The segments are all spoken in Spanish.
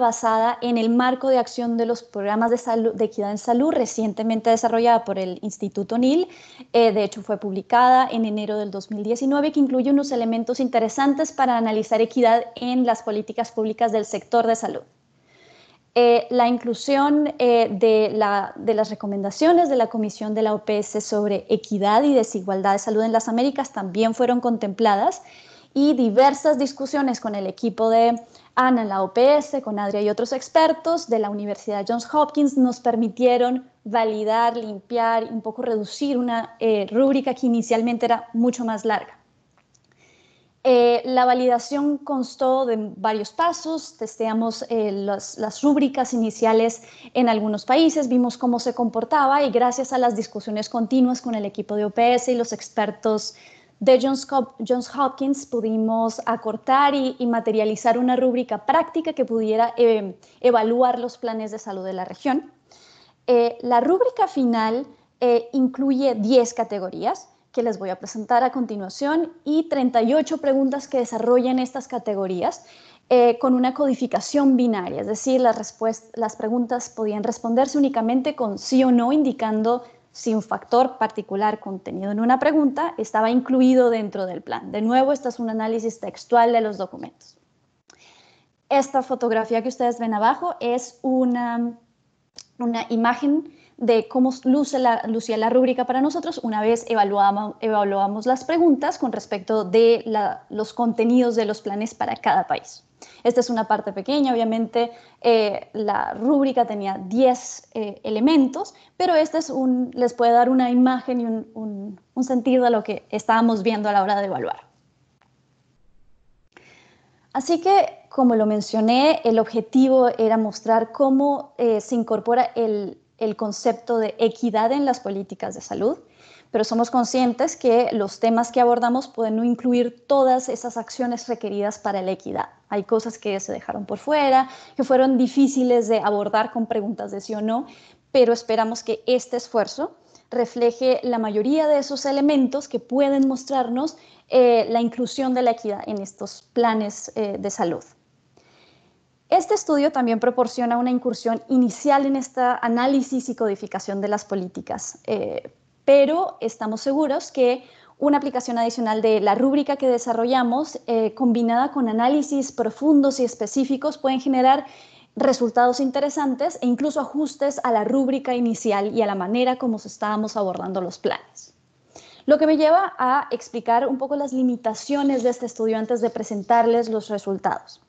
basada en el marco de acción de los programas de, equidad en salud recientemente desarrollada por el Instituto NIL. Eh, de hecho, fue publicada en enero del 2019 que incluye unos elementos interesantes para analizar equidad en las políticas públicas del sector de salud. Eh, la inclusión eh, de, de, las recomendaciones de la Comisión de la OPS sobre equidad y desigualdad de salud en las Américas también fueron contempladas y diversas discusiones con el equipo de Ana en la OPS, con Adria y otros expertos de la Universidad Johns Hopkins nos permitieron validar, limpiar, un poco reducir una eh, rúbrica que inicialmente era mucho más larga. Eh, la validación constó de varios pasos, testeamos eh, las rúbricas iniciales en algunos países, vimos cómo se comportaba y gracias a las discusiones continuas con el equipo de OPS y los expertos de Johns, Hopkins pudimos acortar y, materializar una rúbrica práctica que pudiera eh, evaluar los planes de salud de la región. Eh, la rúbrica final eh, incluye 10 categorías que les voy a presentar a continuación y 38 preguntas que desarrollan estas categorías con una codificación binaria, es decir, las, las preguntas podían responderse únicamente con sí o no, indicando si un factor particular contenido en una pregunta estaba incluido dentro del plan. De nuevo, este es un análisis textual de los documentos. Esta fotografía que ustedes ven abajo es una, una imagen de cómo luce la, lucía la rúbrica para nosotros una vez evaluamos, evaluamos las preguntas con respecto de los contenidos de los planes para cada país. Esta es una parte pequeña, obviamente eh, la rúbrica tenía 10 eh, elementos, pero este es un, les puede dar una imagen y un, sentido a lo que estábamos viendo a la hora de evaluar. Así que, como lo mencioné, el objetivo era mostrar cómo eh, se incorpora el, el concepto de equidad en las políticas de salud pero somos conscientes que los temas que abordamos pueden no incluir todas esas acciones requeridas para la equidad. Hay cosas que se dejaron por fuera, que fueron difíciles de abordar con preguntas de sí o no, pero esperamos que este esfuerzo refleje la mayoría de esos elementos que pueden mostrarnos eh, la inclusión de la equidad en estos planes eh, de salud. Este estudio también proporciona una incursión inicial en este análisis y codificación de las políticas. Eh, pero estamos seguros que una aplicación adicional de la rúbrica que desarrollamos, combinada con análisis profundos y específicos, pueden generar resultados interesantes e incluso ajustes a la rúbrica inicial y a la manera como estábamos abordando los planes. Lo que me lleva a explicar un poco las limitaciones de este estudio antes de presentarles los resultados.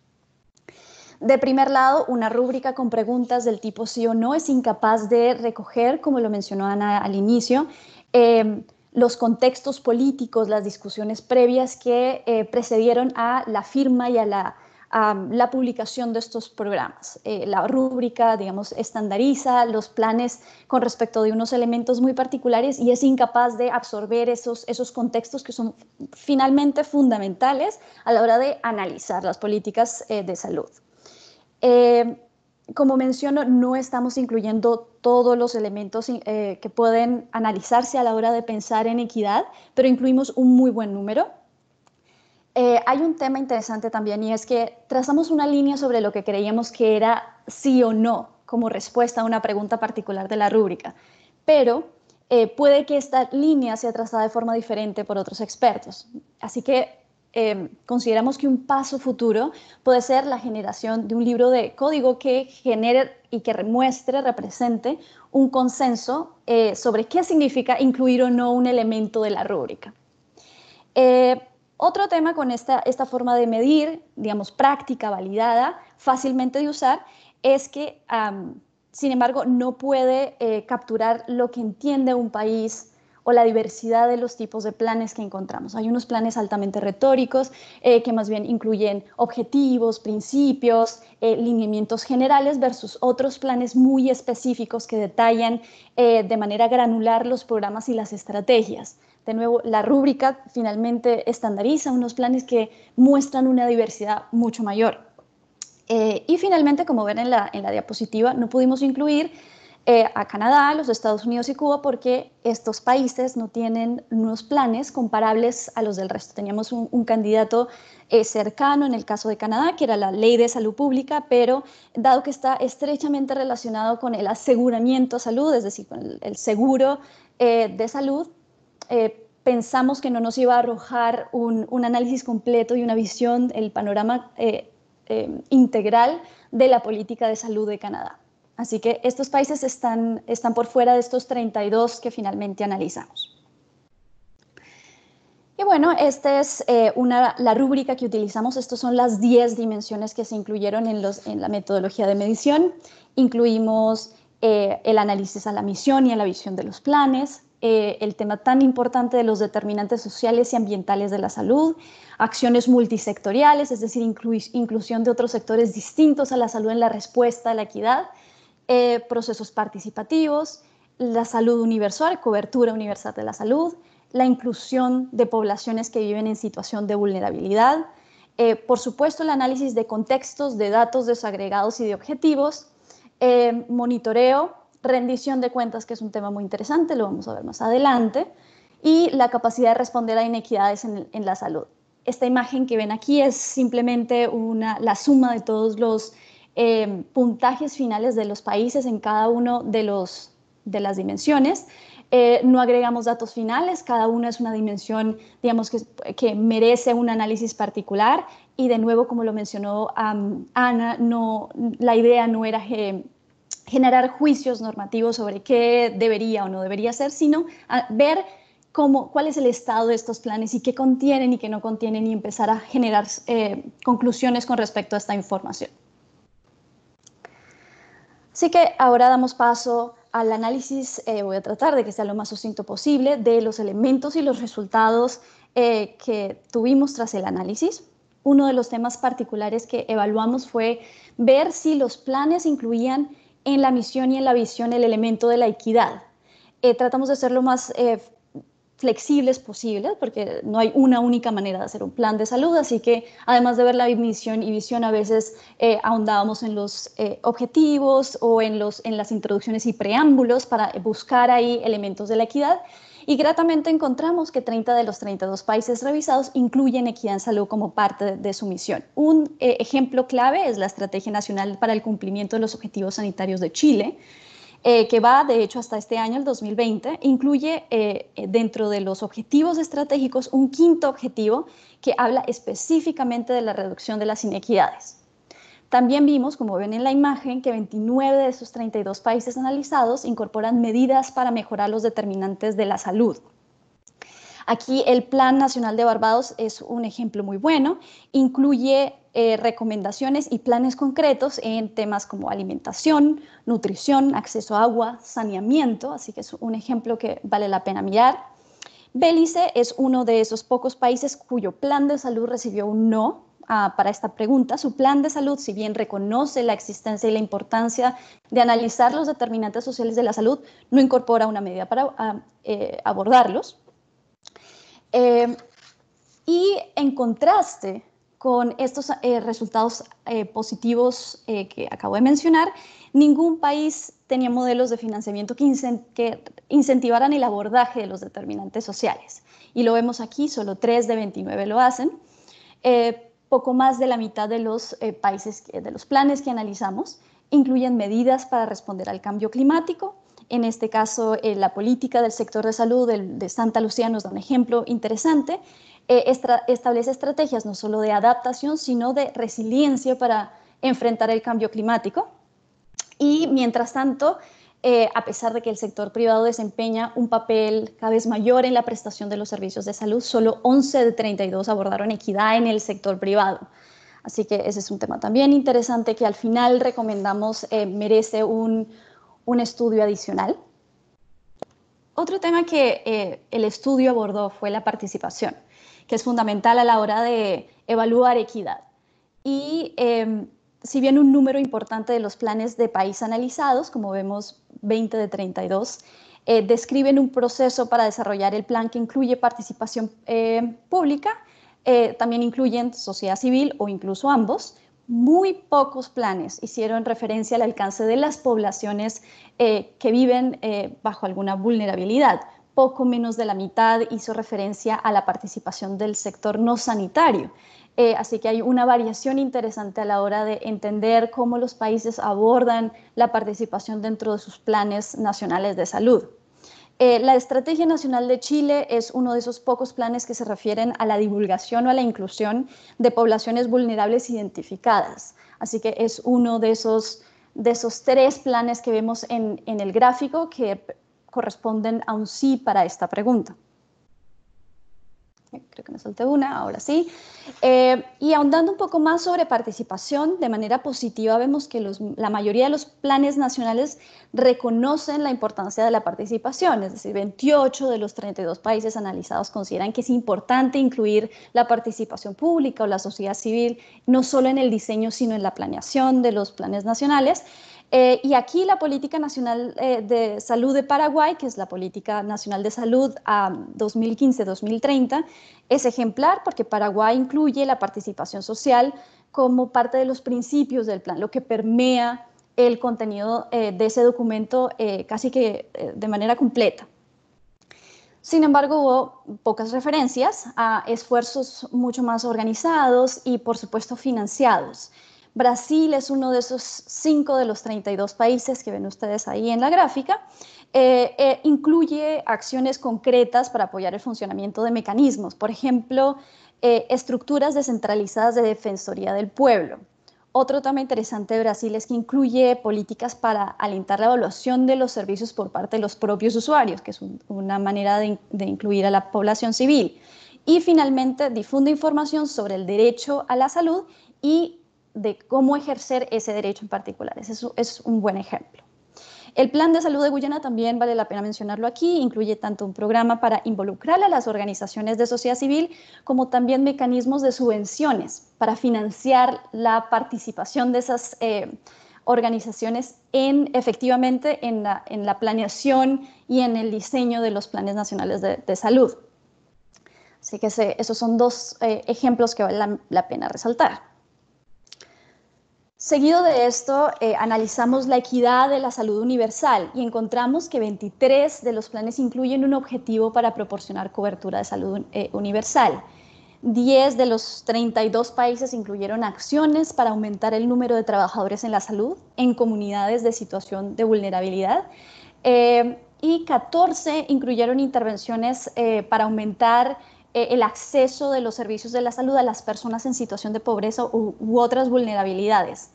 De primer lado, una rúbrica con preguntas del tipo sí o no es incapaz de recoger, como lo mencionó Ana al inicio, em, los contextos políticos, las discusiones previas que eh, precedieron a la firma y a la, la publicación de estos programas. Eh, la rúbrica, digamos, estandariza los planes con respecto de unos elementos muy particulares y es incapaz de absorber esos, esos contextos que son finalmente fundamentales a la hora de analizar las políticas eh, de salud. Eh, como menciono, no estamos incluyendo todos los elementos que pueden analizarse a la hora de pensar en equidad, pero incluimos un muy buen número. Eh, hay un tema interesante también y es que trazamos una línea sobre lo que creíamos que era sí o no como respuesta a una pregunta particular de la rúbrica, pero puede que esta línea sea trazada de forma diferente por otros expertos. Así que Em, consideramos que un paso futuro puede ser la generación de un libro de código que genere y que muestre, represente un consenso eh, sobre qué significa incluir o no un elemento de la rúbrica. Eh, otro tema con esta, esta forma de medir, digamos, práctica, validada, fácilmente de usar, es que, sin embargo, no puede eh, capturar lo que entiende un país o la diversidad de los tipos de planes que encontramos. Hay unos planes altamente retóricos eh, que más bien incluyen objetivos, principios, eh, lineamientos generales versus otros planes muy específicos que detallan eh, de manera granular los programas y las estrategias. De nuevo, la rúbrica finalmente estandariza unos planes que muestran una diversidad mucho mayor. y finalmente, como ven en la, en la diapositiva, no pudimos incluir eh, a Canadá, los Estados Unidos y Cuba, porque estos países no tienen unos planes comparables a los del resto. Teníamos un, candidato eh, cercano en el caso de Canadá, que era la ley de salud pública, pero dado que está estrechamente relacionado con el aseguramiento salud, es decir, con el, seguro eh, de salud, pensamos que no nos iba a arrojar un, un, análisis completo y una visión, el panorama integral de la política de salud de Canadá. Así que estos países están, están por fuera de estos 32 que finalmente analizamos. Y bueno, esta es eh, una, la rúbrica que utilizamos. Estas son las 10 dimensiones que se incluyeron en, los, en la metodología de medición. Incluimos eh, el análisis a la misión y a la visión de los planes, eh, el tema tan importante de los determinantes sociales y ambientales de la salud, acciones multisectoriales, es decir, inclusión de otros sectores distintos a la salud en la respuesta a la equidad, eh, procesos participativos, la salud universal, cobertura universal de la salud, la inclusión de poblaciones que viven en situación de vulnerabilidad, eh, por supuesto el análisis de contextos, de datos desagregados y de objetivos, monitoreo, rendición de cuentas, que es un tema muy interesante, lo vamos a ver más adelante, y la capacidad de responder a inequidades en, en la salud. Esta imagen que ven aquí es simplemente una, la suma de todos los eh, puntajes finales de los países en cada uno de, de las dimensiones. Eh, no agregamos datos finales, cada una es una dimensión, digamos, que, que merece un análisis particular y de nuevo, como lo mencionó Ana, no, la idea no era generar juicios normativos sobre qué debería o no debería ser, sino ver cómo, cuál es el estado de estos planes y qué contienen y qué no contienen y empezar a generar eh, conclusiones con respecto a esta información. Así que ahora damos paso al análisis, eh, voy a tratar de que sea lo más sucinto posible, de los elementos y los resultados eh, que tuvimos tras el análisis. Uno de los temas particulares que evaluamos fue ver si los planes incluían en la misión y en la visión el elemento de la equidad. Eh, tratamos de hacerlo más flexibles posibles, porque no hay una única manera de hacer un plan de salud, así que además de ver la misión y visión, a veces eh, ahondábamos en los eh, objetivos o en, los, en las introducciones y preámbulos para buscar ahí elementos de la equidad. Y gratamente encontramos que 30 de los 32 países revisados incluyen equidad en salud como parte de, su misión. Un eh, ejemplo clave es la Estrategia Nacional para el Cumplimiento de los Objetivos Sanitarios de Chile, eh, que va de hecho hasta este año, el 2020, incluye eh, dentro de los objetivos estratégicos un quinto objetivo que habla específicamente de la reducción de las inequidades. También vimos, como ven en la imagen, que 29 de esos 32 países analizados incorporan medidas para mejorar los determinantes de la salud. Aquí el Plan Nacional de Barbados es un ejemplo muy bueno, incluye eh, recomendaciones y planes concretos en temas como alimentación, nutrición, acceso a agua, saneamiento, así que es un ejemplo que vale la pena mirar. Belice es uno de esos pocos países cuyo plan de salud recibió un no para esta pregunta. Su plan de salud, si bien reconoce la existencia y la importancia de analizar los determinantes sociales de la salud, no incorpora una medida para eh, abordarlos. Eh, y en contraste, con estos eh, resultados positivos que acabo de mencionar, ningún país tenía modelos de financiamiento que, incentivaran el abordaje de los determinantes sociales. Y lo vemos aquí, solo 3 de 29 lo hacen. Poco más de la mitad de los países, de los planes que analizamos, incluyen medidas para responder al cambio climático. En este caso, la política del sector de salud de Santa Lucía nos da un ejemplo interesante eh, establece estrategias no solo de adaptación, sino de resiliencia para enfrentar el cambio climático. Y mientras tanto, eh, a pesar de que el sector privado desempeña un papel cada vez mayor en la prestación de los servicios de salud, solo 11 de 32 abordaron equidad en el sector privado. Así que ese es un tema también interesante que al final recomendamos eh, merece un, un, estudio adicional. Otro tema que el estudio abordó fue la participación que es fundamental a la hora de evaluar equidad. Y si bien un número importante de los planes de país analizados, como vemos 20 de 32, eh, describen un proceso para desarrollar el plan que incluye participación eh, pública, eh, también incluyen sociedad civil o incluso ambos, muy pocos planes hicieron referencia al alcance de las poblaciones eh, que viven bajo alguna vulnerabilidad. Poco menos de la mitad hizo referencia a la participación del sector no sanitario. Eh, así que hay una variación interesante a la hora de entender cómo los países abordan la participación dentro de sus planes nacionales de salud. Eh, la Estrategia Nacional de Chile es uno de esos pocos planes que se refieren a la divulgación o a la inclusión de poblaciones vulnerables identificadas. Así que es uno de esos, de esos tres planes que vemos en, en el gráfico que corresponden a un sí para esta pregunta creo que me salté una, ahora sí. Eh, y ahondando un poco más sobre participación, de manera positiva vemos que la mayoría de los planes nacionales reconocen la importancia de la participación, es decir, 28 de los 32 países analizados consideran que es importante incluir la participación pública o la sociedad civil, no solo en el diseño, sino en la planeación de los planes nacionales. Eh, y aquí la Política Nacional eh, de Salud de Paraguay, que es la Política Nacional de Salud a 2015-2030, es ejemplar porque Paraguay incluye la participación social como parte de los principios del plan, lo que permea el contenido eh, de ese documento casi que de manera completa. Sin embargo, hubo pocas referencias a esfuerzos mucho más organizados y, por supuesto, financiados. Brasil es uno de esos cinco de los 32 países que ven ustedes ahí en la gráfica. Eh, eh, incluye acciones concretas para apoyar el funcionamiento de mecanismos, por ejemplo, eh, estructuras descentralizadas de defensoría del pueblo. Otro tema interesante de Brasil es que incluye políticas para alentar la evaluación de los servicios por parte de los propios usuarios, que es una manera de, de incluir a la población civil. Y finalmente, difunde información sobre el derecho a la salud y de cómo ejercer ese derecho en particular. Eso es un buen ejemplo. El Plan de Salud de Guyana también vale la pena mencionarlo aquí, incluye tanto un programa para involucrar a las organizaciones de sociedad civil como también mecanismos de subvenciones para financiar la participación de esas eh, organizaciones en, efectivamente en la, planeación y en el diseño de los planes nacionales de, salud. Así que esos son dos eh, ejemplos que vale la pena resaltar. Seguido de esto, eh, analizamos la equidad de la salud universal y encontramos que 23 de los planes incluyen un objetivo para proporcionar cobertura de salud eh, universal. 10 de los 32 países incluyeron acciones para aumentar el número de trabajadores en la salud en comunidades de situación de vulnerabilidad. Eh, y 14 incluyeron intervenciones para aumentar el acceso de los servicios de la salud a las personas en situación de pobreza u, u otras vulnerabilidades.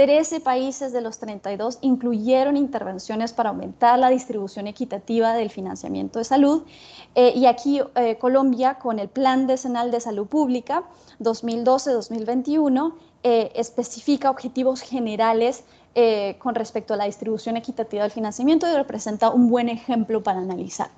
13 países de los 32 incluyeron intervenciones para aumentar la distribución equitativa del financiamiento de salud. Eh, y aquí eh, Colombia, con el Plan Decenal de Salud Pública 2012-2021, eh, especifica objetivos generales con respecto a la distribución equitativa del financiamiento y representa un buen ejemplo para analizar.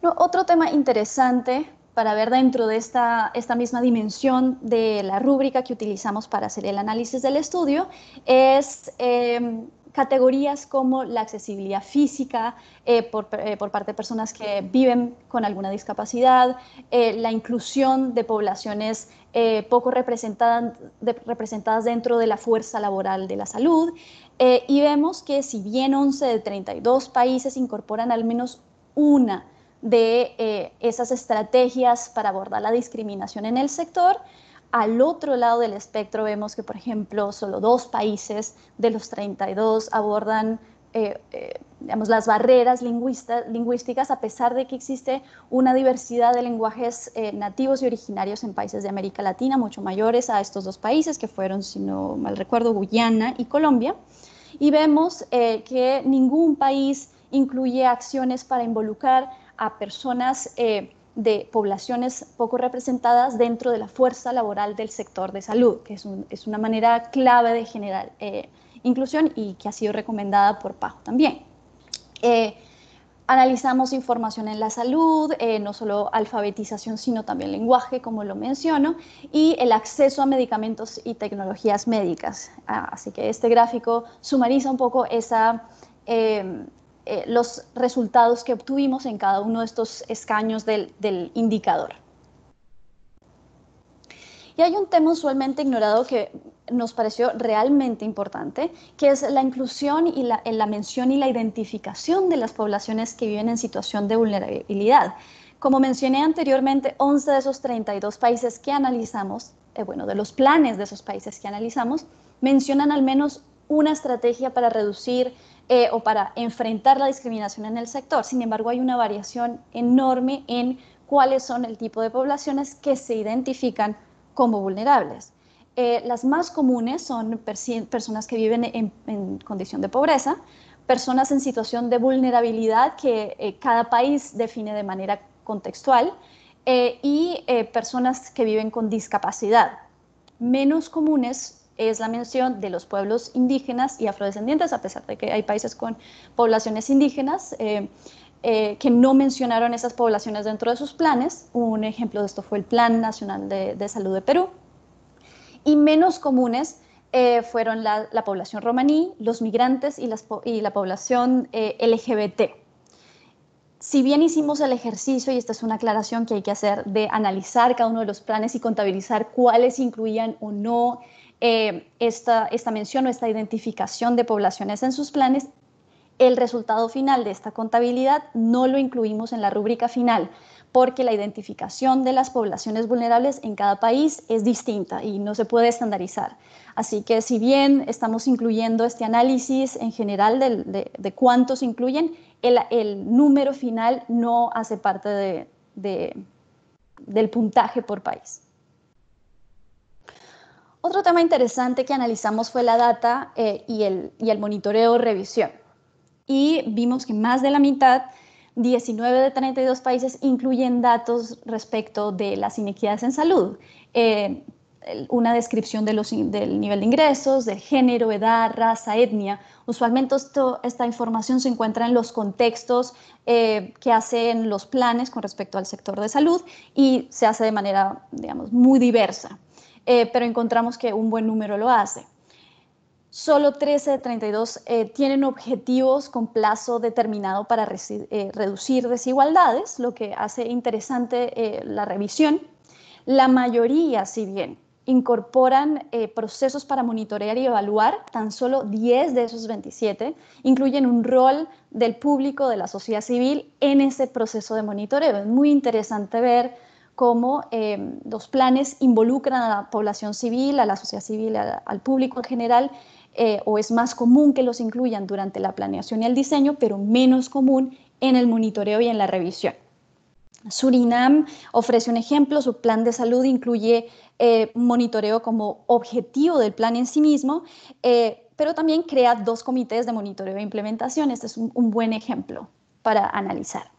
otro tema interesante para ver dentro de esta, esta misma dimensión de la rúbrica que utilizamos para hacer el análisis del estudio es em, categorías como la accesibilidad física eh, por, eh, por, parte de personas que viven con alguna discapacidad, eh, la inclusión de poblaciones poco representadas, representadas dentro de la fuerza laboral de la salud. y vemos que si bien 11 de 32 países incorporan al menos una de eh, esas estrategias para abordar la discriminación en el sector. Al otro lado del espectro vemos que, por ejemplo, solo dos países de los 32 abordan eh, eh, digamos, las barreras lingüísticas, a pesar de que existe una diversidad de lenguajes nativos y originarios en países de América Latina, mucho mayores a estos dos países, que fueron, si no mal recuerdo, Guyana y Colombia. Y vemos que ningún país incluye acciones para involucrar a personas eh, de poblaciones poco representadas dentro de la fuerza laboral del sector de salud, que es, una manera clave de generar eh, inclusión y que ha sido recomendada por PAJO también. Eh, analizamos información en la salud, no solo alfabetización, sino también lenguaje, como lo menciono, y el acceso a medicamentos y tecnologías médicas. Ah, así que este gráfico sumariza un poco esa eh, los resultados que obtuvimos en cada uno de estos escaños del, indicador. Y hay un tema usualmente ignorado que nos pareció realmente importante, que es la inclusión y la, la mención y la identificación de las poblaciones que viven en situación de vulnerabilidad. Como mencioné anteriormente, 11 de esos 32 países que analizamos, eh, bueno, de los planes de esos países que analizamos, mencionan al menos una estrategia para reducir eh, o para enfrentar la discriminación en el sector. Sin embargo, hay una variación enorme en cuáles son el tipo de poblaciones que se identifican como vulnerables. Eh, las más comunes son personas que viven en, condición de pobreza, personas en situación de vulnerabilidad que eh, cada país define de manera contextual y personas que viven con discapacidad. Menos comunes es la mención de los pueblos indígenas y afrodescendientes, a pesar de que hay países con poblaciones indígenas. Eh, que no mencionaron esas poblaciones dentro de sus planes. Un ejemplo de esto fue el Plan Nacional de, Salud de Perú. Y menos comunes eh, fueron la, población romaní, los migrantes y, la población eh, LGBT. Si bien hicimos el ejercicio, y esta es una aclaración que hay que hacer, de analizar cada uno de los planes y contabilizar cuáles incluían o no esta, esta mención o esta identificación de poblaciones en sus planes, el resultado final de esta contabilidad no lo incluimos en la rúbrica final porque la identificación de las poblaciones vulnerables en cada país es distinta y no se puede estandarizar. Así que si bien estamos incluyendo este análisis en general de, cuántos incluyen, el, número final no hace parte del puntaje por país. Otro tema interesante que analizamos fue la data eh, y, el, y el monitoreo revisión y vimos que más de la mitad, 19 de 32 países, incluyen datos respecto de las inequidades en salud. Eh, una descripción de los, del nivel de ingresos, de género, edad, raza, etnia. Usualmente esta información se encuentra en los contextos eh, que hacen los planes con respecto al sector de salud y se hace de manera, digamos, muy diversa. Eh, pero encontramos que un buen número lo hace. Solo 13 de 32 eh, tienen objetivos con plazo determinado para eh, reducir desigualdades, lo que hace interesante eh, la revisión. La mayoría, si bien incorporan procesos para monitorear y evaluar, tan solo 10 de esos 27 incluyen un rol del público, de la sociedad civil, en ese proceso de monitoreo. Es muy interesante ver cómo los planes involucran a la población civil, a la sociedad civil, al público en general eh, o es más común que los incluyan durante la planeación y el diseño, pero menos común en el monitoreo y en la revisión. Surinam ofrece un ejemplo, su plan de salud incluye eh, monitoreo como objetivo del plan en sí mismo, eh, pero también crea dos comités de monitoreo e implementación. Este es un buen ejemplo para analizar.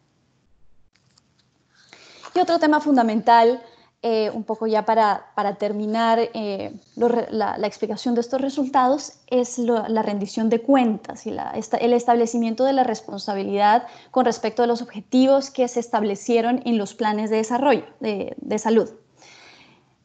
Y otro tema fundamental eh, un poco ya para, para terminar eh, la, explicación de estos resultados, es la rendición de cuentas y el establecimiento de la responsabilidad con respecto a los objetivos que se establecieron en los planes de desarrollo de, salud.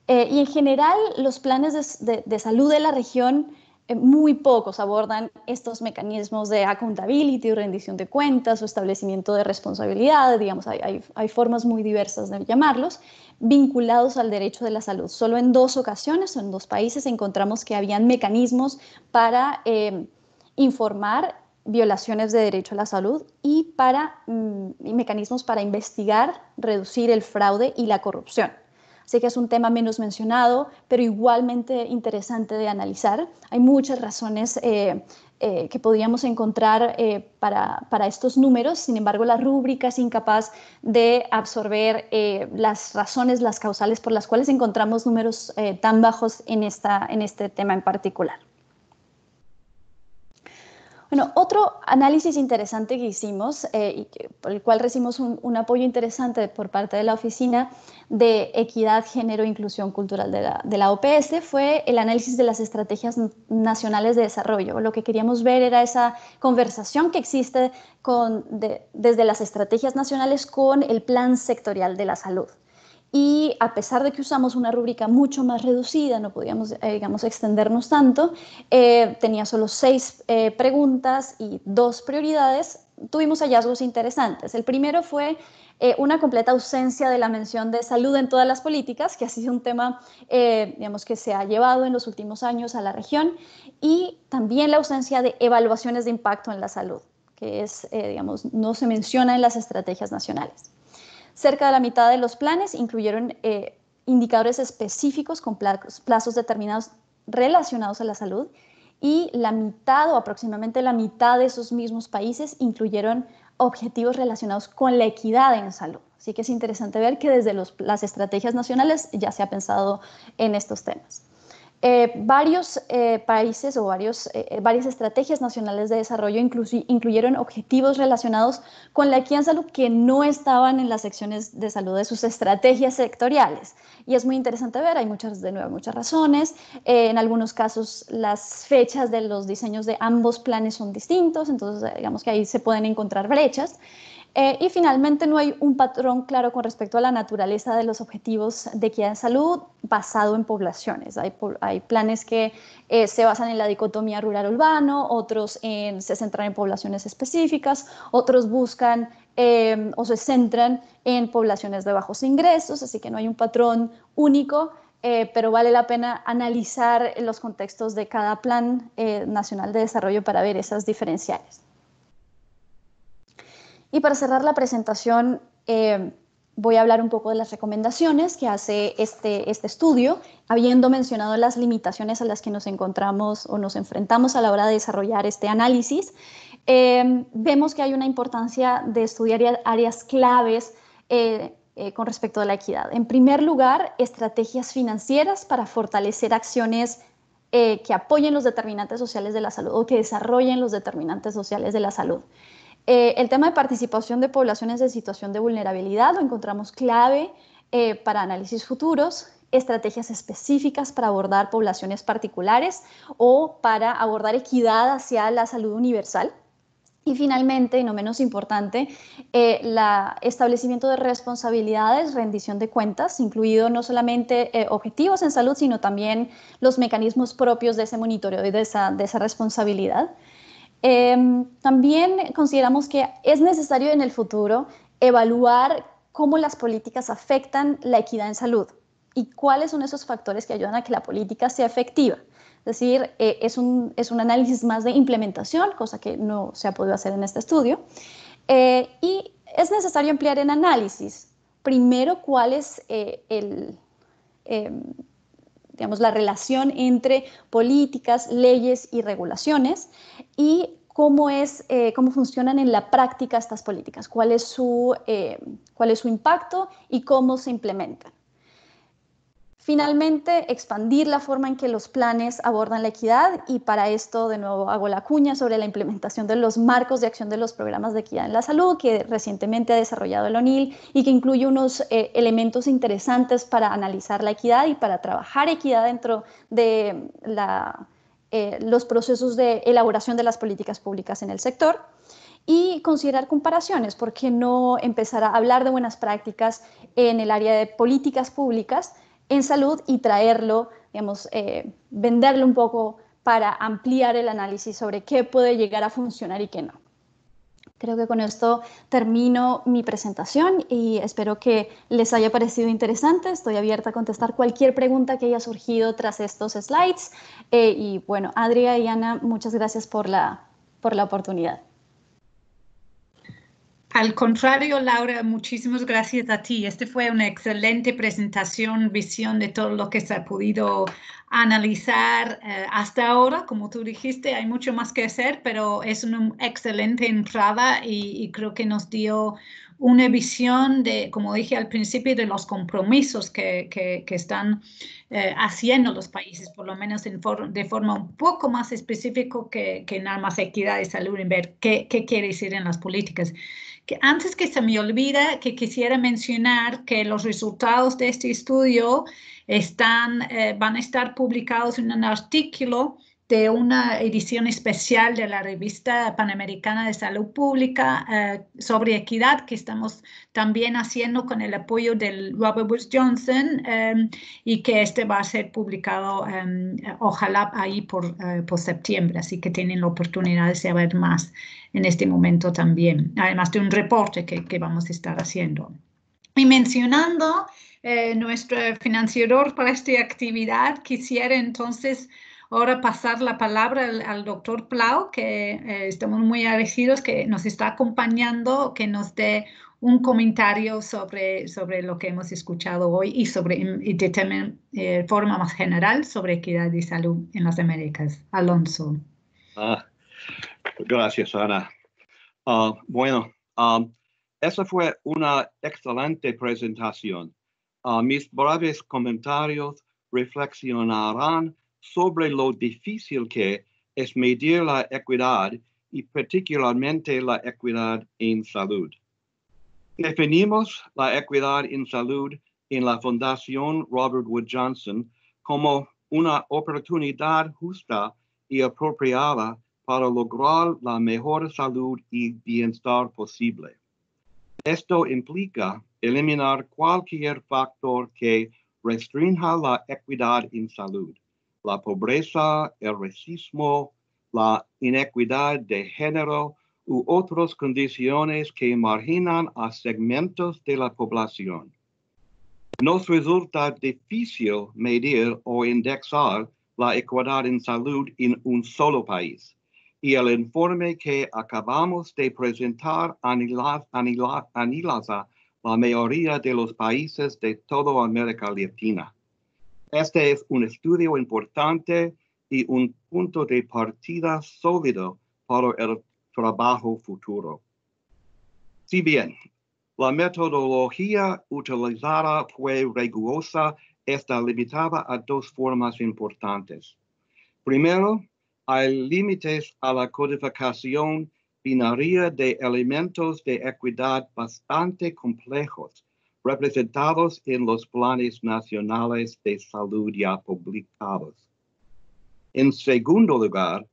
Eh, y en general, los planes de, salud de la región muy pocos abordan estos mecanismos de accountability, rendición de cuentas o establecimiento de responsabilidad, digamos, hay, formas muy diversas de llamarlos, vinculados al derecho de la salud. Solo en dos ocasiones o en dos países encontramos que habían mecanismos para eh, informar violaciones de derecho a la salud y para mm, mecanismos para investigar, reducir el fraude y la corrupción. Sé que es un tema menos mencionado, pero igualmente interesante de analizar. Hay muchas razones eh, eh, que podríamos encontrar eh, para, para, estos números, sin embargo la rúbrica es incapaz de absorber las razones, las causales por las cuales encontramos números tan bajos en, esta, en este tema en particular. Bueno, otro análisis interesante que hicimos eh, y por el cual recibimos un, apoyo interesante por parte de la Oficina de Equidad, Género e Inclusión Cultural de la, OPS fue el análisis de las estrategias nacionales de desarrollo. Lo que queríamos ver era esa conversación que existe desde las estrategias nacionales con el plan sectorial de la salud. Y a pesar de que usamos una rúbrica mucho más reducida, no podíamos, eh, digamos, extendernos tanto, eh, tenía solo seis eh, preguntas y dos prioridades, tuvimos hallazgos interesantes. El primero fue eh, una completa ausencia de la mención de salud en todas las políticas, que ha sido un tema, digamos, que se ha llevado en los últimos años a la región, y también la ausencia de evaluaciones de impacto en la salud, que es, digamos, no se menciona en las estrategias nacionales. Cerca de la mitad de los planes incluyeron indicadores específicos con plazos determinados relacionados a la salud y la mitad o aproximadamente la mitad de esos mismos países incluyeron objetivos relacionados con la equidad en salud. Así que es interesante ver que desde las estrategias nacionales ya se ha pensado en estos temas. Eh, varios eh, países o eh, varias estrategias nacionales de desarrollo incluyeron objetivos relacionados con la equidad salud que no estaban en las secciones de salud de sus estrategias sectoriales. Y es muy interesante ver, hay muchas, de nuevo, muchas razones. en algunos casos las fechas de los diseños de ambos planes son distintos, entonces digamos que ahí se pueden encontrar brechas. Eh, y finalmente, no hay un patrón claro con respecto a la naturaleza de los objetivos de equidad en salud basado en poblaciones. Hay, planes que eh, se basan en la dicotomía rural-urbano, otros se centran en poblaciones específicas, otros buscan eh, o se centran en poblaciones de bajos ingresos, así que no hay un patrón único. pero vale la pena analizar los contextos de cada plan nacional de desarrollo para ver esas diferenciales. Y para cerrar la presentación, eh, voy a hablar un poco de las recomendaciones que hace este, este estudio, habiendo mencionado las limitaciones a las que nos encontramos o nos enfrentamos a la hora de desarrollar este análisis. Eh, vemos que hay una importancia de estudiar áreas claves eh, con respecto a la equidad. En primer lugar, estrategias financieras para fortalecer acciones que apoyen los determinantes sociales de la salud o que desarrollen los determinantes sociales de la salud. Eh, el tema de participación de poblaciones en situación de vulnerabilidad lo encontramos clave eh, para análisis futuros, estrategias específicas para abordar poblaciones particulares o para abordar equidad hacia la salud universal. Y finalmente, y no menos importante, el eh, establecimiento de responsabilidades, rendición de cuentas, incluido no solamente objetivos en salud, sino también los mecanismos propios de ese monitoreo y de esa responsabilidad. Em, también consideramos que es necesario en el futuro evaluar cómo las políticas afectan la equidad en salud y cuáles son esos factores que ayudan a que la política sea efectiva. Es decir, eh, es, un, es, un, análisis más de implementación, cosa que no se ha podido hacer en este estudio. Eh, y es necesario emplear en análisis, primero, cuál es eh, el, em, digamos, la relación entre políticas, leyes y regulaciones y cómo, es, eh, cómo funcionan en la práctica estas políticas, cuál es, su, eh, cuál es su impacto y cómo se implementan. Finalmente, expandir la forma en que los planes abordan la equidad y para esto de nuevo hago la cuña sobre la implementación de los marcos de acción de los programas de equidad en la salud que recientemente ha desarrollado el ONIL y que incluye unos eh, elementos interesantes para analizar la equidad y para trabajar equidad dentro de eh, los procesos de elaboración de las políticas públicas en el sector y considerar comparaciones, porque no empezar a hablar de buenas prácticas en el área de políticas públicas en salud y traerlo, digamos, eh, venderlo un poco para ampliar el análisis sobre qué puede llegar a funcionar y qué no. Creo que con esto termino mi presentación y espero que les haya parecido interesante. Estoy abierta a contestar cualquier pregunta que haya surgido tras estos slides. Eh, y bueno, Adria y Ana, muchas gracias por la, por la oportunidad. Al contrario, Laura, muchísimas gracias a ti. Esta fue una excelente presentación, visión de todo lo que se ha podido analizar eh, hasta ahora. Como tú dijiste, hay mucho más que hacer, pero es una excelente entrada y, creo que nos dio una visión de, como dije al principio, de los compromisos que, están eh, haciendo los países, por lo menos en de forma un poco más específica que, que nada más equidad de salud, en ver qué quiere decir en las políticas antes que se me olvida, que quisiera mencionar que los resultados de este estudio están, eh, van a estar publicados en un artículo de una edición especial de la revista Panamericana de Salud Pública eh, sobre equidad que estamos también haciendo con el apoyo del Robert Woods Johnson em, y que este va a ser publicado em, ojalá ahí por, eh, por septiembre, así que tienen la oportunidad de saber más en este momento también, además de un reporte que, que vamos a estar haciendo. Y mencionando eh, nuestro financiador para esta actividad, quisiera entonces ahora pasar la palabra al, doctor Plau, que eh, estamos muy agradecidos que nos está acompañando, que nos dé un comentario sobre, sobre lo que hemos escuchado hoy y sobre y de eh, forma más general sobre equidad y salud en las Américas. Alonso. Ah, gracias, Ana. Ah, bueno, ah, esa fue una excelente presentación. mis breves comentarios reflexionarán sobre lo difícil que es medir la equidad y particularmente la equidad en salud. Definimos la equidad en salud en la Fundación Robert Wood Johnson como una oportunidad justa y apropiada para lograr la mejor salud y bienestar posible. Esto implica eliminar cualquier factor que restrinja la equidad en salud la pobreza, el racismo, la inequidad de género u otras condiciones que marginan a segmentos de la población. Nos resulta difícil medir o indexar la equidad en salud en un solo país. Y el informe que acabamos de presentar analiza la mayoría de los países de toda América Latina. Este es un estudio importante y un punto de partida sólido para el trabajo futuro. Si bien la metodología utilizada fue rigurosa, está limitada a dos formas importantes. Primero, hay límites a la codificación binaria de elementos de equidad bastante complejos representados en los planes nacionales de salud ya publicados. En segundo lugar,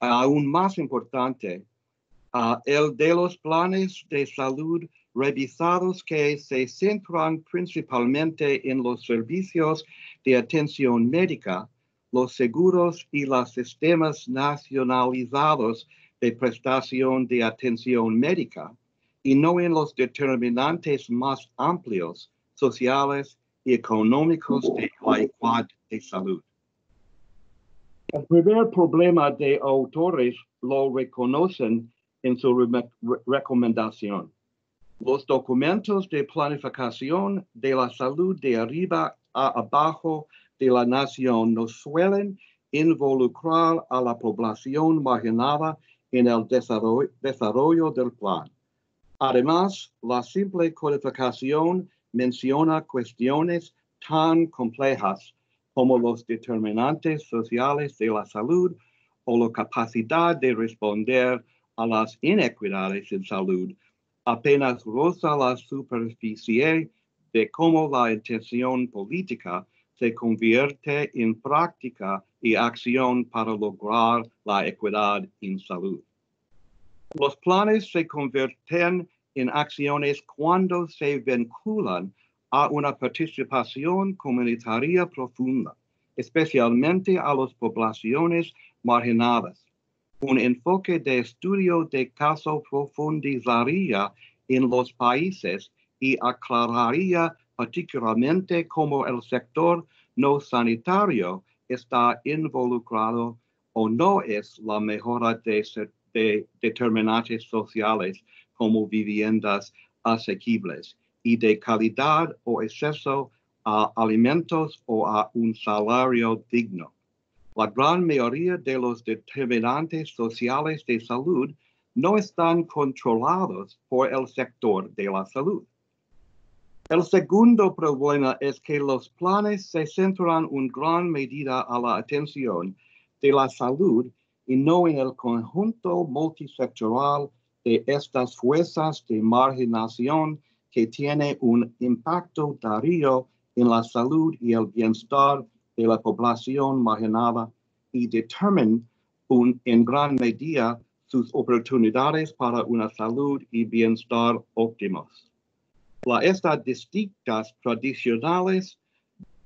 aún más importante, el de los planes de salud revisados que se centran principalmente en los servicios de atención médica, los seguros y los sistemas nacionalizados de prestación de atención médica, y no en los determinantes más amplios sociales y económicos de la igualdad de salud. El primer problema de autores lo reconocen en su recomendación. Los documentos de planificación de la salud de arriba a abajo de la nación no suelen involucrar a la población marginada en el desarrollo del plan. Además, la simple codificación menciona cuestiones tan complejas como los determinantes sociales de la salud o la capacidad de responder a las inequidades en salud, apenas roza la superficie de cómo la intención política se convierte en práctica y acción para lograr la equidad en salud. Los planes se convierten en acciones cuando se vinculan a una participación comunitaria profunda, especialmente a las poblaciones marginadas. Un enfoque de estudio de caso profundizaría en los países y aclararía particularmente cómo el sector no sanitario está involucrado o no es la mejora de de determinantes sociales como viviendas asequibles y de calidad o exceso a alimentos o a un salario digno. La gran mayoría de los determinantes sociales de salud no están controlados por el sector de la salud. El segundo problema es que los planes se centran en gran medida a la atención de la salud y no en el conjunto multisectoral de estas fuerzas de marginación que tiene un impacto tardío en la salud y el bienestar de la población marginada y determinan en gran medida sus oportunidades para una salud y bienestar óptimos. Las estadísticas tradicionales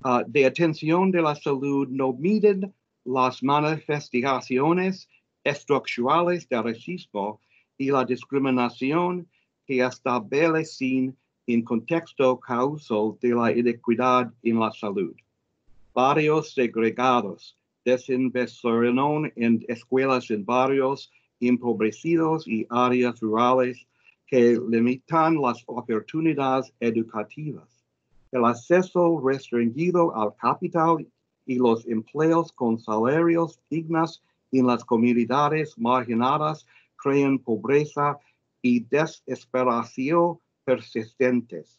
ah, de atención de la salud no miden las manifestaciones estructurales del racismo y la discriminación que establecen en contexto causal de la inequidad en la salud. Barrios segregados desinvestieron en escuelas en barrios empobrecidos y áreas rurales que limitan las oportunidades educativas. El acceso restringido al capital y los empleos con salarios dignos en las comunidades marginadas crean pobreza y desesperación persistentes.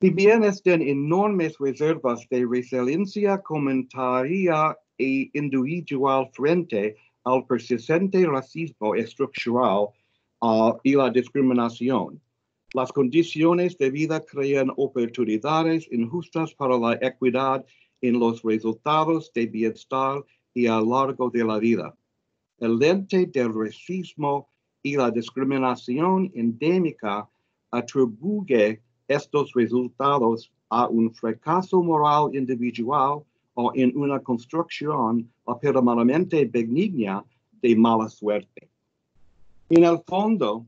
Si bien estén enormes reservas de resiliencia comentaria e individual frente al persistente racismo estructural uh, y la discriminación, las condiciones de vida crean oportunidades injustas para la equidad en los resultados de bienestar y a lo largo de la vida. El lente del racismo y la discriminación endémica atribuye estos resultados a un fracaso moral individual o en una construcción permanentemente benigna de mala suerte. En el fondo,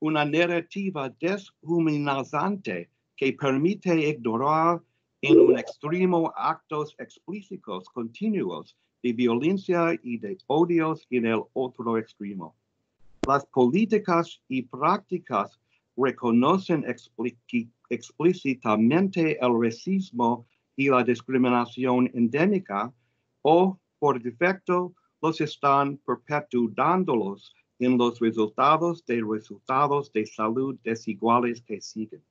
una narrativa deshumanizante que permite ignorar en un extremo actos explícitos continuos de violencia y de odios en el otro extremo. Las políticas y prácticas reconocen explícitamente el racismo y la discriminación endémica o por defecto los están perpetuándolos en los resultados de resultados de salud desiguales que siguen.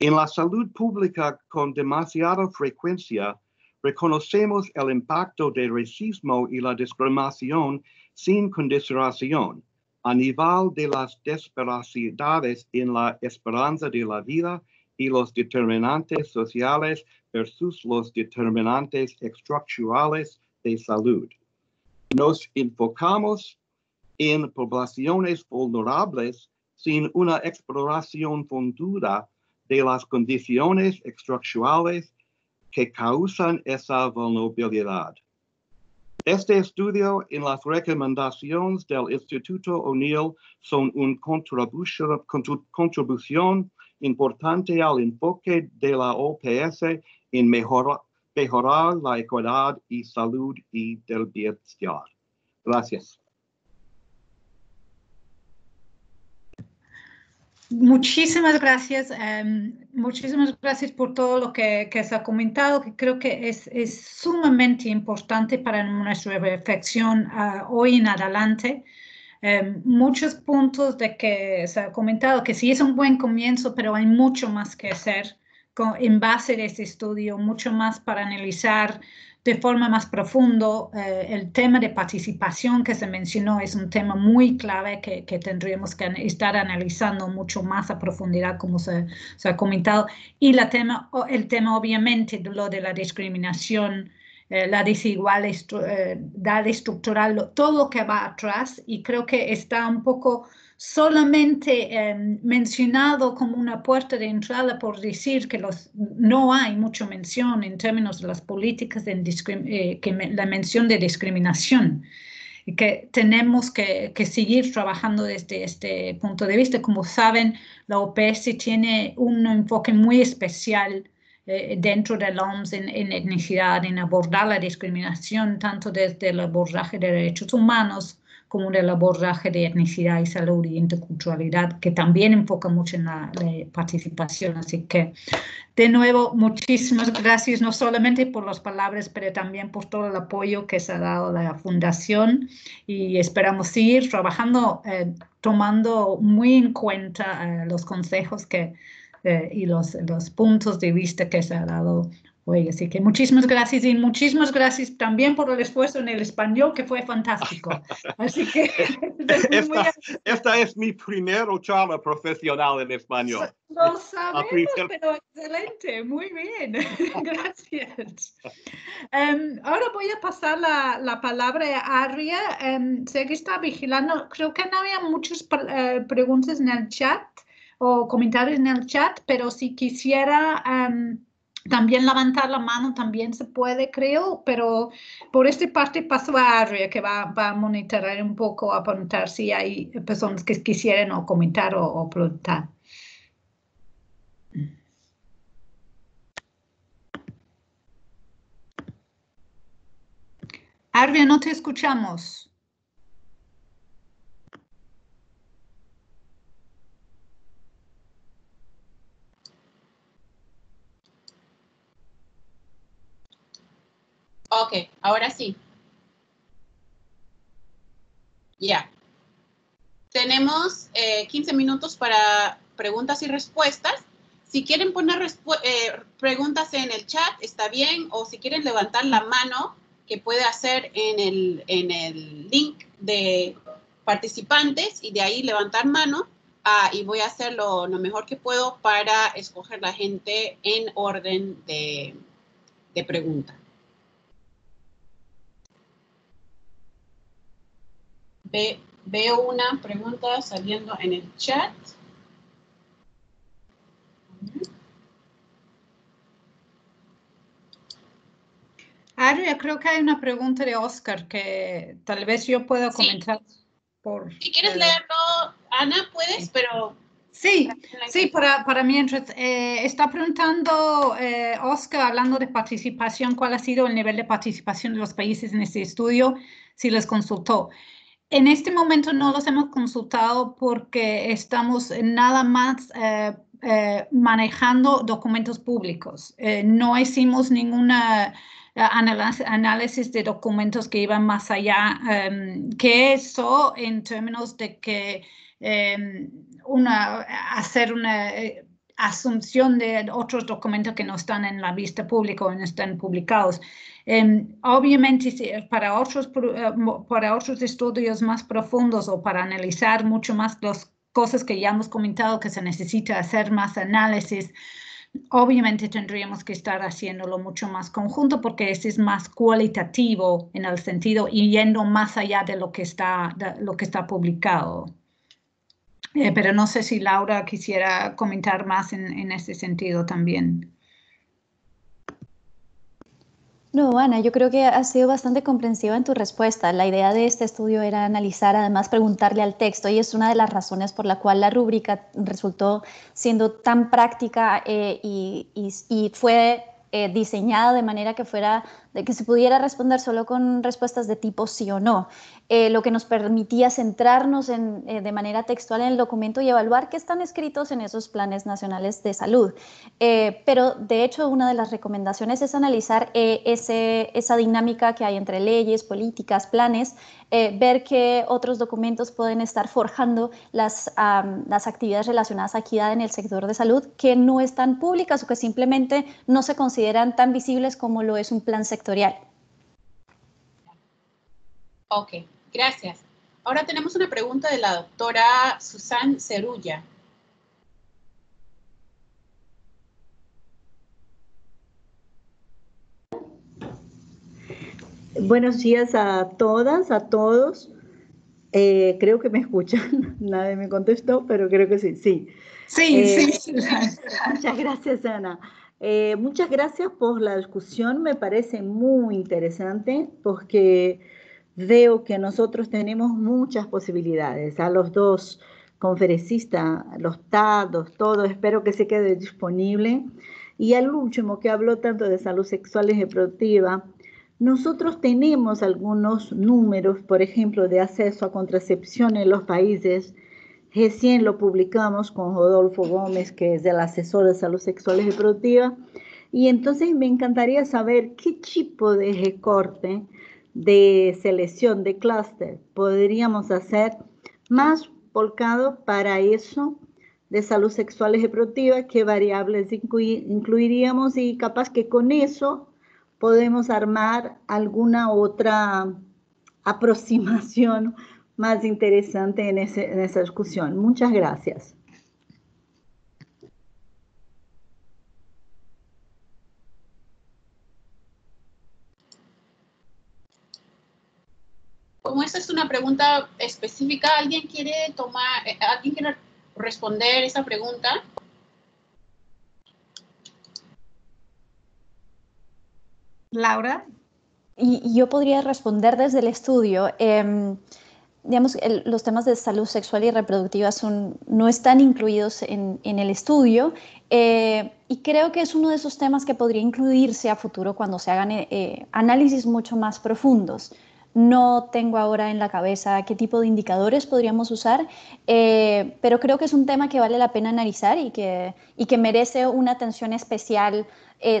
En la salud pública con demasiada frecuencia reconocemos el impacto del racismo y la discriminación sin consideración a nivel de las disparidades en la esperanza de la vida y los determinantes sociales versus los determinantes estructurales de salud. Nos enfocamos en poblaciones vulnerables sin una exploración fundada de las condiciones estructurales que causan esa vulnerabilidad. Este estudio y las recomendaciones del Instituto O'Neill son una contribución, importante al enfoque de la OPS en mejorar, la equidad y salud y del bienestar. Gracias. Muchísimas gracias, em, muchísimas gracias por todo lo que, se ha comentado, que creo que es, sumamente importante para nuestra reflexión ah, hoy en adelante. Em, muchos puntos de que se ha comentado que sí es un buen comienzo, pero hay mucho más que hacer en base a este estudio, mucho más para analizar de forma más profundo. Eh, el tema de participación que se mencionó es un tema muy clave que, tendríamos que estar analizando mucho más a profundidad, como se, ha comentado. Y el tema, obviamente, lo de la discriminación, eh, la desigualdad eh, estructural, todo lo que va atrás. Y creo que está un poco solamente em, mencionado como una puerta de entrada por decir que los, no hay mucha mención en términos de las políticas de eh, que la mención de discriminación y que tenemos que, seguir trabajando desde este punto de vista. Como saben, la OPS tiene un enfoque muy especial eh, dentro de la OMS en, en, etnicidad, en abordar la discriminación, tanto desde el abordaje de derechos humanos como el abordaje de etnicidad y salud y interculturalidad, que también enfoca mucho en la, participación. Así que, de nuevo, muchísimas gracias, no solamente por las palabras, pero también por todo el apoyo que se ha dado la Fundación y esperamos seguir trabajando, eh, tomando muy en cuenta eh, los consejos que, eh, y los, los puntos de vista que se ha dado así que muchísimas gracias y muchísimas gracias también por el esfuerzo en el español que fue fantástico. Así que esta, es mi primera charla profesional en español. Lo sabemos, pero excelente, muy bien, gracias. Em, ahora voy a pasar la, palabra a Arria. Em, sé que está vigilando. Creo que no había muchas eh, preguntas en el chat o comentarios en el chat, pero si quisiera em, también levantar la mano, también se puede, creo, pero por esta parte paso a Arria, que va, a monitorear un poco, a preguntar si hay personas que quisieran o comentar o preguntar. Arvia, no te escuchamos. Ok, ahora sí. Ya. Tenemos 15 eh, minutos para preguntas y respuestas. Si quieren poner eh, preguntas en el chat, está bien. O si quieren levantar la mano, que puede hacer en el, en el link de participantes y de ahí levantar mano ah, y voy a hacer lo, mejor que puedo para escoger la gente en orden de, de pregunta. veo una pregunta saliendo en el chat. Aria, creo que hay una pregunta de Oscar que tal vez yo pueda comentar. Por, si quieres leerlo, Ana, puedes, pero... Sí, sí, para, para mientras. Eh, está preguntando eh, Oscar, hablando de participación, ¿cuál ha sido el nivel de participación de los países en este estudio? Si les consultó. En este momento no los hemos consultado porque estamos nada más eh, manejando documentos públicos. no hicimos ninguna análisis de documentos que iban más allá em, que eso en términos de que em, hacer una eh, asunción de otros documentos que no están en la vista pública o no están publicados. Em, obviamente, para otros, eh, para otros estudios más profundos o para analizar mucho más las cosas que ya hemos comentado que se necesita hacer más análisis, Obviamente tendríamos que estar haciéndolo mucho más conjunto porque ese es más cualitativo en el sentido y yendo más allá de lo que está, lo que está publicado. Eh, pero no sé si Laura quisiera comentar más en, en ese sentido también. No, Ana, yo creo que has sido bastante comprensiva en tu respuesta. La idea de este estudio era analizar, además preguntarle al texto, y es una de las razones por la cual la rúbrica resultó siendo tan práctica eh, y, fue eh, diseñada de manera que fuera de que se pudiera responder solo con respuestas de tipo sí o no. Eh, lo que nos permitía centrarnos en, eh, de manera textual en el documento y evaluar qué están escritos en esos planes nacionales de salud. Eh, pero de hecho una de las recomendaciones es analizar esa dinámica que hay entre leyes, políticas, planes, ver qué otros documentos pueden estar forjando las, las actividades relacionadas a equidad en el sector de salud que no están públicas o que simplemente no se consideran tan visibles como lo es un plan sectorial. Ok, Gracias. Ahora tenemos una pregunta de la doctora Susan Cerulla. Buenos días a todas, a todos. Eh, creo que me escuchan. Nadie me contestó, pero creo que sí. Sí, sí. Eh, sí. Muchas gracias, Ana. Eh, muchas gracias por la discusión. Me parece muy interesante porque veo que nosotros tenemos muchas posibilidades. A los dos conferencistas, los TADOS, todo, espero que se quede disponible. Y al último, que habló tanto de salud sexual y reproductiva, nosotros tenemos algunos números, por ejemplo, de acceso a contracepción en los países. Recién lo publicamos con Rodolfo Gómez, que es el asesor de salud sexual y reproductiva. Y entonces me encantaría saber qué tipo de recorte de selección de clúster podríamos hacer más volcado para eso de salud sexual y reproductiva, qué variables incluiríamos y capaz que con eso podemos armar alguna otra aproximación más interesante en, en esa discusión. Muchas gracias. Como esta es una pregunta específica, ¿alguien quiere tomar, eh, alguien quiere responder esa pregunta? Laura. Y, yo podría responder desde el estudio. Em, digamos, los temas de salud sexual y reproductiva son, no están incluidos en, el estudio eh, y creo que es uno de esos temas que podría incluirse a futuro cuando se hagan eh, análisis mucho más profundos. No tengo ahora en la cabeza qué tipo de indicadores podríamos usar, eh, pero creo que es un tema que vale la pena analizar y que, y que merece una atención especial,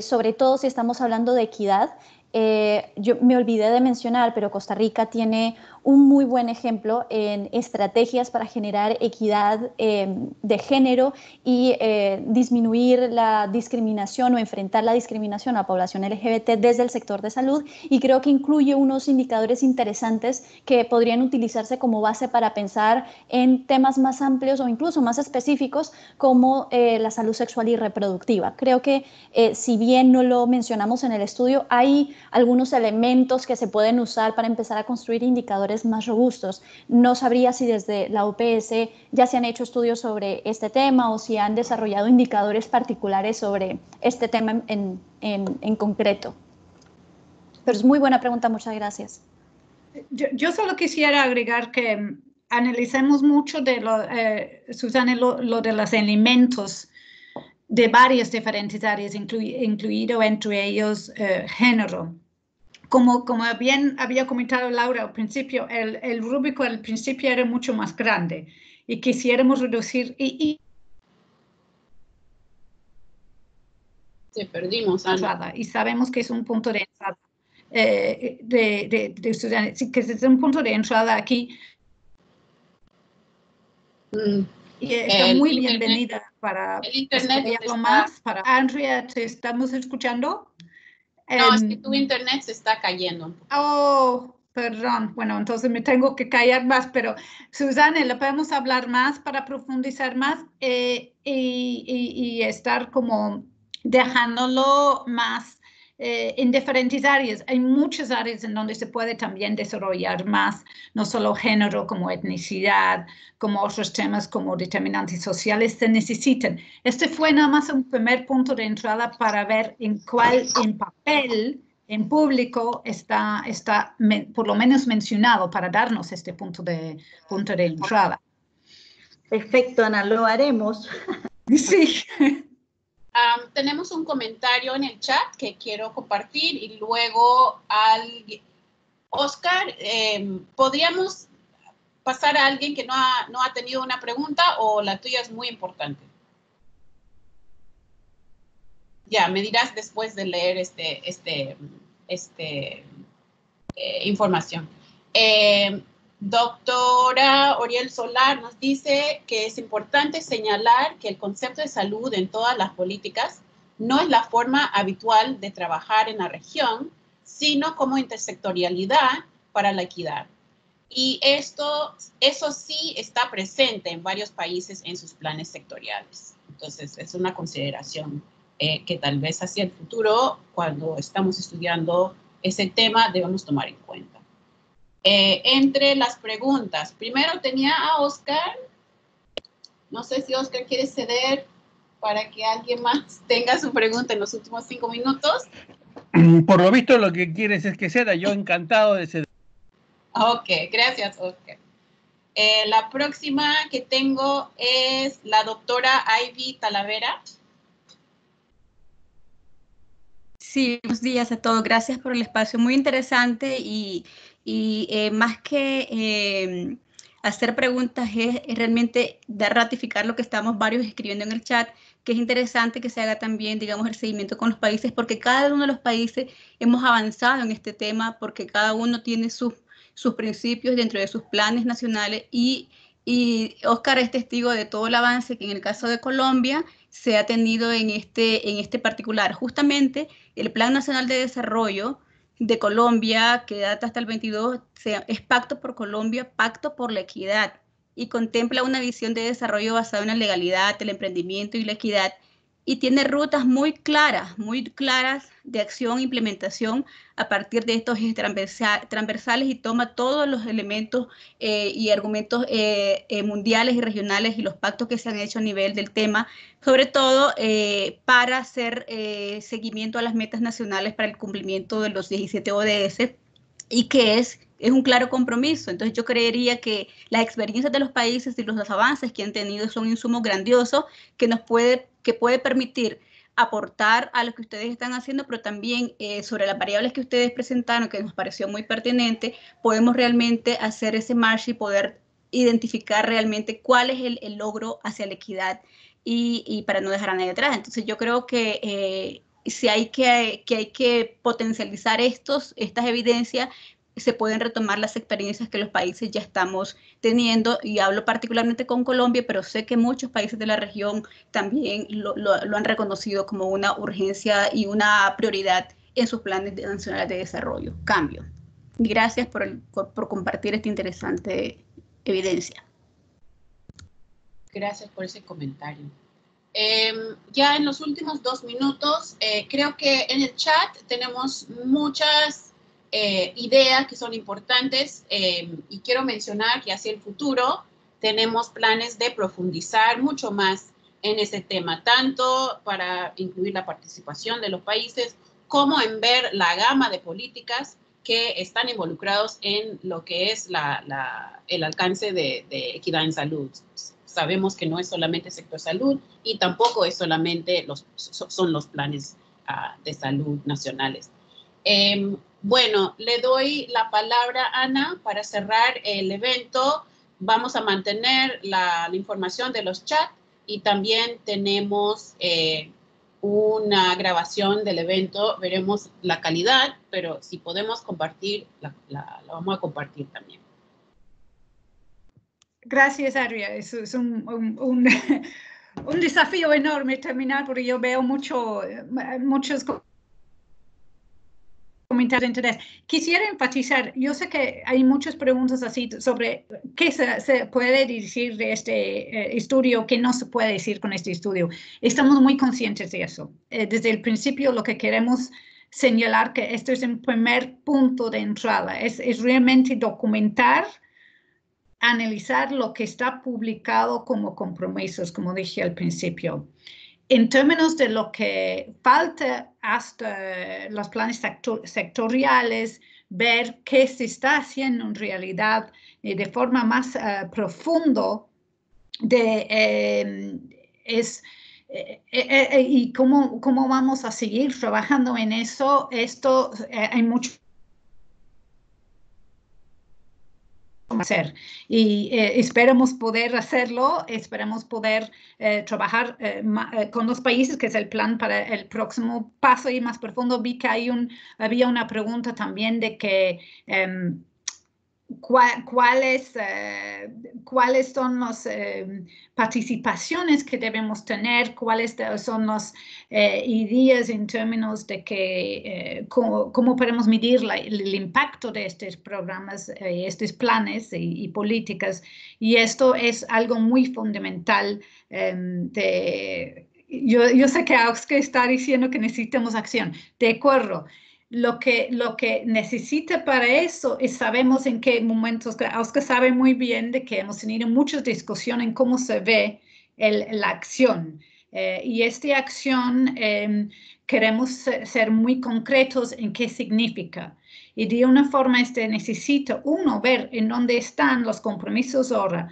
sobre todo si estamos hablando de equidad. Eh, yo me olvidé de mencionar, pero Costa Rica tiene un muy buen ejemplo en estrategias para generar equidad em, de género y eh, disminuir la discriminación o enfrentar la discriminación a la población LGBT desde el sector de salud y creo que incluye unos indicadores interesantes que podrían utilizarse como base para pensar en temas más amplios o incluso más específicos como eh, la salud sexual y reproductiva. Creo que si bien no lo mencionamos en el estudio, hay algunos elementos que se pueden usar para empezar a construir indicadores más robustos. No sabría si desde la OPS ya se han hecho estudios sobre este tema o si han desarrollado indicadores particulares sobre este tema en, en, concreto. Pero es muy buena pregunta, muchas gracias. Yo, solo quisiera agregar que analicemos mucho de lo, eh, Susana, lo, de los alimentos de varias diferentes áreas, incluido entre ellos eh, género. Como, como bien había comentado Laura al principio, el, el rúbico al principio era mucho más grande y quisiéramos reducir y, Se perdimos, Ana. Y sabemos que es un punto de entrada. Eh, de, de, que es un punto de entrada aquí. Mm. Y está muy bienvenida para el internet más. Para Andrea, ¿te estamos escuchando? No, es que em, tu internet se está cayendo. Oh, perdón. Bueno, entonces me tengo que callar más, pero Susana, ¿le podemos hablar más para profundizar más eh, y, y, estar como dejándolo más eh, en diferentes áreas. Hay muchas áreas en donde se puede también desarrollar más, no solo género como etnicidad, como otros temas como determinantes sociales se necesitan. Este fue nada más un primer punto de entrada para ver en cuál en papel en público está, está por lo menos mencionado para darnos este punto de, punto de entrada. Perfecto, Ana, lo haremos. Sí tenemos un comentario en el chat que quiero compartir y luego al Oscar, em, ¿podríamos pasar a alguien que no ha, no ha tenido una pregunta o la tuya es muy importante? Ya, me dirás después de leer este, este, este eh, información. Eh, Doctora Oriel Solar nos dice que es importante señalar que el concepto de salud en todas las políticas no es la forma habitual de trabajar en la región, sino como intersectorialidad para la equidad. Y esto, eso sí está presente en varios países en sus planes sectoriales. Entonces, es una consideración eh, que tal vez hacia el futuro, cuando estamos estudiando ese tema, debemos tomar en cuenta. Eh, entre las preguntas, primero tenía a Oscar. No sé si Oscar quiere ceder para que alguien más tenga su pregunta en los últimos cinco minutos. Por lo visto, lo que quieres es que ceda. Yo encantado de ceder. Ok, gracias, Oscar. Eh, la próxima que tengo es la doctora Ivy Talavera. Sí, buenos días a todos. Gracias por el espacio. Muy interesante y y eh, más que em, hacer preguntas es, realmente dar ratificar lo que estamos varios escribiendo en el chat, que es interesante que se haga también, digamos, el seguimiento con los países, porque cada uno de los países hemos avanzado en este tema, porque cada uno tiene sus, sus principios dentro de sus planes nacionales y, y Oscar es testigo de todo el avance que en el caso de Colombia se ha tenido en este, en este particular. Justamente el Plan Nacional de Desarrollo de Colombia, que data hasta el 22, es Pacto por Colombia, Pacto por la Equidad, y contempla una visión de desarrollo basada en la legalidad, el emprendimiento y la equidad, y tiene rutas muy claras, muy claras de acción e implementación a partir de estos transversales y toma todos los elementos eh, y argumentos eh, eh, mundiales y regionales y los pactos que se han hecho a nivel del tema, sobre todo para hacer seguimiento a las metas nacionales para el cumplimiento de los 17 ODS y que es, es un claro compromiso. Entonces yo creería que las experiencias de los países y los avances que han tenido son un insumo grandioso que nos puede, que puede permitir aportar a lo que ustedes están haciendo, pero también eh, sobre las variables que ustedes presentaron, que nos pareció muy pertinente, podemos realmente hacer ese march y poder identificar realmente cuál es el, logro hacia la equidad y, para no dejar a nadie atrás. Entonces yo creo que eh, si hay que, que, hay que potencializar estos, estas evidencias, se pueden retomar las experiencias que los países ya estamos teniendo y hablo particularmente con Colombia, pero sé que muchos países de la región también lo, han reconocido como una urgencia y una prioridad en sus planes nacionales de desarrollo. Cambio. Gracias por, por, compartir esta interesante evidencia. Gracias por ese comentario. Em, ya en los últimos dos minutos, eh, creo que en el chat tenemos muchas eh, ideas que son importantes em, y quiero mencionar que hacia el futuro tenemos planes de profundizar mucho más en ese tema, tanto para incluir la participación de los países como en ver la gama de políticas que están involucrados en lo que es el alcance de, de equidad en salud sabemos que no es solamente sector salud y tampoco es solamente los, son los planes ah, de salud nacionales. Em, bueno, le doy la palabra a Ana para cerrar el evento. Vamos a mantener la, información de los chats y también tenemos eh, una grabación del evento. Veremos la calidad, pero si podemos compartir, la vamos a compartir también. Gracias, Adria. Es, es un, un, desafío enorme terminar porque yo veo mucho, muchos comentarios de interés. Quisiera enfatizar, yo sé que hay muchas preguntas así sobre qué se, puede decir de este eh, estudio, qué no se puede decir con este estudio. Estamos muy conscientes de eso. Eh, desde el principio lo que queremos señalar que este es el primer punto de entrada, es, es realmente documentar analizar lo que está publicado como compromisos, como dije al principio. En términos de lo que falta hasta los planes sectoriales, ver qué se está haciendo en realidad eh, de forma más uh, profunda de, em, es, eh, eh, y cómo, cómo vamos a seguir trabajando en eso. Esto hay mucho hacer. Y eh, esperamos poder hacerlo, esperamos poder eh, trabajar eh, con los países, que es el plan para el próximo paso y más profundo. Vi que hay un, había una pregunta también de que em, cuáles, eh, cuáles son las eh, participaciones que debemos tener, cuáles son las eh, ideas en términos de que, cómo, podemos medir el impacto de estos programas, estos planes y, políticas. Y esto es algo muy fundamental em. Yo, yo sé que Oscar está diciendo que necesitamos acción. De acuerdo lo que, lo que necesita para eso es sabemos en qué momentos, Oscar sabe muy bien de que hemos tenido muchas discusiones en cómo se ve la acción. Eh, y esta acción em, queremos ser, muy concretos en qué significa. Y de una forma este necesita uno ver en dónde están los compromisos ahora,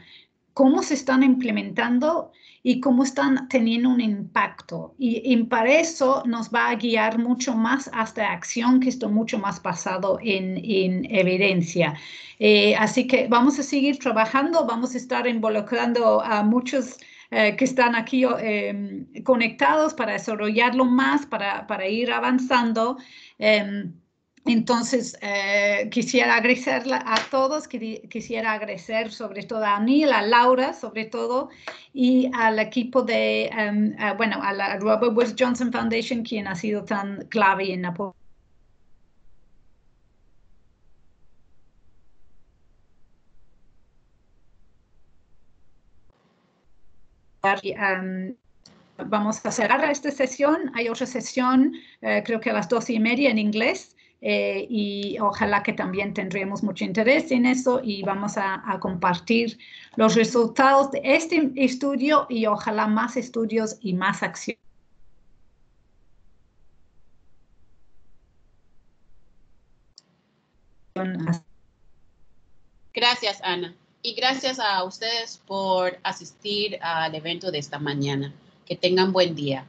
cómo se están implementando y cómo están teniendo un impacto. Y, para eso nos va a guiar mucho más hasta acción que esto mucho más basado en, evidencia. Eh, así que vamos a seguir trabajando, vamos a estar involucrando a muchos eh, que están aquí em, conectados para desarrollarlo más, para, para ir avanzando. Em, entonces, eh, quisiera agradecerle a todos, quisiera agradecer sobre todo a Neil, a Laura sobre todo, y al equipo de, em, eh, bueno, a la Robert Wood Johnson Foundation, quien ha sido tan clave en apoyar vamos a cerrar esta sesión. Hay otra sesión, eh, creo que a las doce y media en inglés. Eh, y ojalá que también tendremos mucho interés en eso y vamos a, a, compartir los resultados de este estudio y ojalá más estudios y más acción. Gracias, Ana. Y gracias a ustedes por asistir al evento de esta mañana. Que tengan buen día.